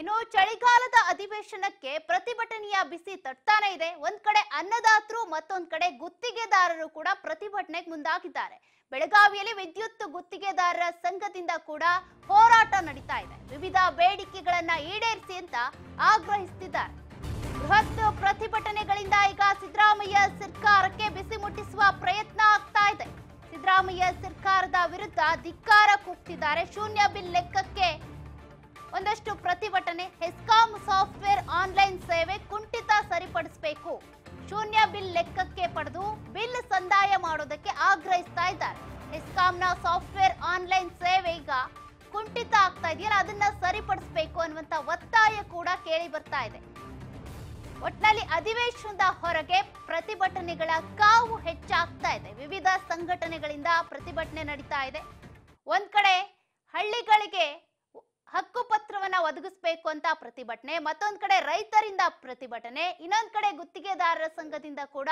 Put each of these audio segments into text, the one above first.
ಇನ್ನು ಚಳಿಗಾಲದ ಅಧಿವೇಶನಕ್ಕೆ ಪ್ರತಿಭಟನೆಯ ಬಿಸಿ ತಟ್ತಾನೆ ಇದೆ. ಒಂದ್ ಕಡೆ ಅನ್ನದಾತರು ಮತ್ತೊಂದ್ ಕಡೆ ಗುತ್ತಿಗೆದಾರರು ಕೂಡ ಪ್ರತಿಭಟನೆಗೆ ಮುಂದಾಗಿದ್ದಾರೆ. ಬೆಳಗಾವಿಯಲ್ಲಿ ವಿದ್ಯುತ್ ಗುತ್ತಿಗೆದಾರರ ಸಂಘದಿಂದ ಕೂಡ ಹೋರಾಟ ನಡೀತಾ ಇದೆ. ವಿವಿಧ ಬೇಡಿಕೆಗಳನ್ನ ಈಡೇರಿಸಿ ಅಂತ ಆಗ್ರಹಿಸುತ್ತಿದ್ದಾರೆ ಬೃಹತ್ ಪ್ರತಿಭಟನೆಗಳಿಂದ ಈಗ ಸಿದ್ದರಾಮಯ್ಯ ಸರ್ಕಾರಕ್ಕೆ ಬಿಸಿ ಮುಟ್ಟಿಸುವ ಪ್ರಯತ್ನ ಆಗ್ತಾ ಇದೆ. ಸಿದ್ದರಾಮಯ್ಯ ಸರ್ಕಾರದ ವಿರುದ್ಧ ಧಿಕ್ಕಾರ ಕೂಗ್ತಿದ್ದಾರೆ. ಶೂನ್ಯ ಬಿಲ್ ಲೆಕ್ಕಕ್ಕೆ ಒಂದಷ್ಟು ಪ್ರತಿಭಟನೆ ಹೆಸ್ಕಾಂ ಸಾಫ್ಟ್ವೇರ್ ಆನ್ಲೈನ್ ಸೇವೆ ಕುಂಠಿತ ಸರಿಪಡಿಸಬೇಕು. ಶೂನ್ಯ ಬಿಲ್ ಲೆಕ್ಕಕ್ಕೆ ಪಡೆದು ಬಿಲ್ ಸಂದಾಯ ಮಾಡೋದಕ್ಕೆ ಆಗ್ರಹಿಸ್ತಾ ಇದ್ದಾರೆ. ಹೆಸ್ಕಾಂನ ಸಾಫ್ಟ್ವೇರ್ ಆನ್ಲೈನ್ ಸೇವೆ ಈಗ ಕುಂಠಿತ ಆಗ್ತಾ ಇದೆಯಲ್ಲ, ಅದನ್ನ ಸರಿಪಡಿಸಬೇಕು ಅನ್ನುವಂತ ಒತ್ತಾಯ ಕೂಡ ಕೇಳಿ ಬರ್ತಾ ಇದೆ. ಒಟ್ನಲ್ಲಿ ಅಧಿವೇಶನದ ಹೊರಗೆ ಪ್ರತಿಭಟನೆಗಳ ಕಾವು ಹೆಚ್ಚಾಗ್ತಾ ಇದೆ. ವಿವಿಧ ಸಂಘಟನೆಗಳಿಂದ ಪ್ರತಿಭಟನೆ ನಡೀತಾ ಇದೆ. ಒಂದ್ ಕಡೆ ಹಳ್ಳಿಗಳಿಗೆ ಒದಗಿಸಬೇಕು ಅಂತ ಪ್ರತಿಭಟನೆ, ಮತ್ತೊಂದ್ ಕಡೆ ರೈತರಿಂದ ಪ್ರತಿಭಟನೆ, ಇನ್ನೊಂದ್ ಕಡೆ ಗುತ್ತಿಗೆದಾರರ ಸಂಘದಿಂದ ಕೂಡ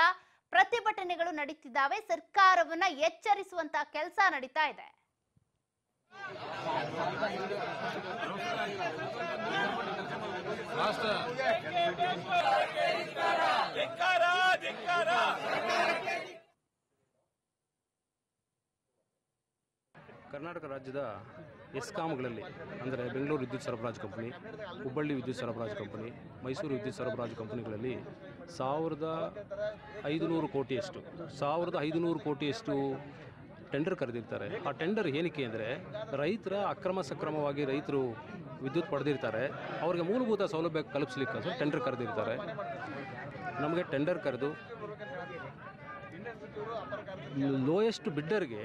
ಪ್ರತಿಭಟನೆಗಳು ನಡೀತಿದ್ದಾವೆ. ಸರ್ಕಾರವನ್ನ ಎಚ್ಚರಿಸುವಂತ ಕೆಲಸ ನಡೀತಾ ಇದೆ. ಕರ್ನಾಟಕ ರಾಜ್ಯದ ಎಸ್ಕಾಮ್ಗಳಲ್ಲಿ ಅಂದರೆ ಬೆಂಗಳೂರು ವಿದ್ಯುತ್ ಸರಬರಾಜು ಕಂಪನಿ, ಹುಬ್ಬಳ್ಳಿ ವಿದ್ಯುತ್ ಸರಬರಾಜು ಕಂಪನಿ, ಮೈಸೂರು ವಿದ್ಯುತ್ ಸರಬರಾಜು ಕಂಪನಿಗಳಲ್ಲಿ ಸಾವಿರದ ಐದುನೂರು ಕೋಟಿಯಷ್ಟು, ಸಾವಿರದ ಐದುನೂರು ಕೋಟಿಯಷ್ಟು ಟೆಂಡರ್ ಕರೆದಿರ್ತಾರೆ. ಆ ಟೆಂಡರ್ ಏನಕ್ಕೆ ಅಂದರೆ, ರೈತರ ಅಕ್ರಮ ಸಕ್ರಮವಾಗಿ ರೈತರು ವಿದ್ಯುತ್ ಪಡೆದಿರ್ತಾರೆ. ಅವರಿಗೆ ಮೂಲಭೂತ ಸೌಲಭ್ಯ ಕಲ್ಪಿಸ್ಲಿಕ್ಕೆ ಟೆಂಡರ್ ಕರೆದಿರ್ತಾರೆ. ನಮಗೆ ಟೆಂಡರ್ ಕರೆದು ಲೋಯೆಸ್ಟ್ ಬಿಡ್ಡರ್ಗೆ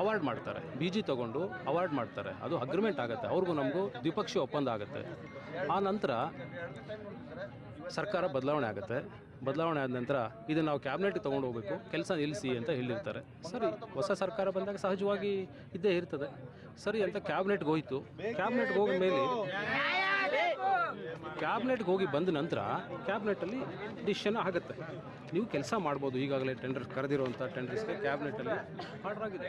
ಅವಾರ್ಡ್ ಮಾಡ್ತಾರೆ. ಬಿ ಜಿ ತೊಗೊಂಡು ಅವಾರ್ಡ್ ಮಾಡ್ತಾರೆ. ಅದು ಅಗ್ರಿಮೆಂಟ್ ಆಗುತ್ತೆ. ಅವ್ರಿಗೂ ನಮಗೂ ದ್ವಿಪಕ್ಷೀಯ ಒಪ್ಪಂದ ಆಗುತ್ತೆ. ಆ ನಂತರ ಸರ್ಕಾರ ಬದಲಾವಣೆ ಆಗುತ್ತೆ. ಬದಲಾವಣೆ ಆದ ನಂತರ ಇದನ್ನು ನಾವು ಕ್ಯಾಬಿನೆಟ್ಗೆ ತೊಗೊಂಡು ಹೋಗಬೇಕು. ಕೆಲಸ ನಿಲ್ಲಿಸಿ ಅಂತ ಹೇಳಿರ್ತಾರೆ. ಸರಿ, ಹೊಸ ಸರ್ಕಾರ ಬಂದಾಗ ಸಹಜವಾಗಿ ಇದ್ದೇ ಇರ್ತದೆ. ಸರಿ ಅಂತ ಕ್ಯಾಬಿನೆಟ್ಗೆ ಹೋಯಿತು. ಕ್ಯಾಬಿನೆಟ್ಗೆ ಹೋದ ಮೇಲೆ ಕ್ಯಾಬಿನೆಟ್ಗೆ ಹೋಗಿ ಬಂದ ನಂತರ ಕ್ಯಾಬಿನೆಟಲ್ಲಿ ಡಿಸಿಷನ್ ಆಗುತ್ತೆ. ನೀವು ಕೆಲಸ ಮಾಡ್ಬೋದು ಈಗಾಗಲೇ ಟೆಂಡರ್ ಕರೆದಿರುವಂಥ ಟೆಂಡರ್ಸ್ಗೆ ಕ್ಯಾಬಿನೆಟಲ್ಲಿ ಆರ್ಡರ್ ಆಗಿದೆ.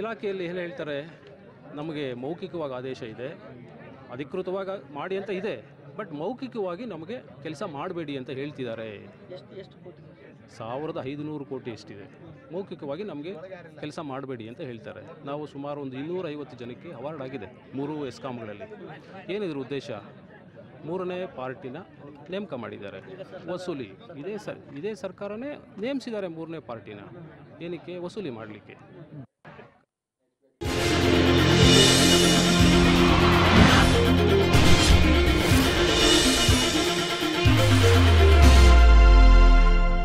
ಇಲಾಖೆಯಲ್ಲಿ ಏನು ಹೇಳ್ತಾರೆ, ನಮಗೆ ಮೌಖಿಕವಾಗಿ ಆದೇಶ ಇದೆ, ಅಧಿಕೃತವಾಗಿ ಮಾಡಿ ಅಂತ ಇದೆ, ಬಟ್ ಮೌಖಿಕವಾಗಿ ನಮಗೆ ಕೆಲಸ ಮಾಡಬೇಡಿ ಅಂತ ಹೇಳ್ತಿದ್ದಾರೆ. ಸಾವಿರದ ಐದುನೂರು ಕೋಟಿ ಎಷ್ಟಿದೆ. ಮೌಖಿಕವಾಗಿ ನಮಗೆ ಕೆಲಸ ಮಾಡಬೇಡಿ ಅಂತ ಹೇಳ್ತಾರೆ. ನಾವು ಸುಮಾರು ಒಂದು ಇನ್ನೂರೈವತ್ತು ಜನಕ್ಕೆ ಅವಾರ್ಡ್ ಆಗಿದೆ ಮೂರು ಎಸ್ಕಾಮ್ಗಳಲ್ಲಿ. ಏನಿದ್ರ ಉದ್ದೇಶ? ಮೂರನೇ ಪಾರ್ಟಿನ ನೇಮಕ ಮಾಡಿದ್ದಾರೆ. ವಸೂಲಿ. ಇದೇ ಸರ್, ಇದೇ ಸರ್ಕಾರನೇ ನೇಮಿಸಿದ್ದಾರೆ ಮೂರನೇ ಪಾರ್ಟಿನ. ಏನಕ್ಕೆ? ವಸೂಲಿ ಮಾಡಲಿಕ್ಕೆ.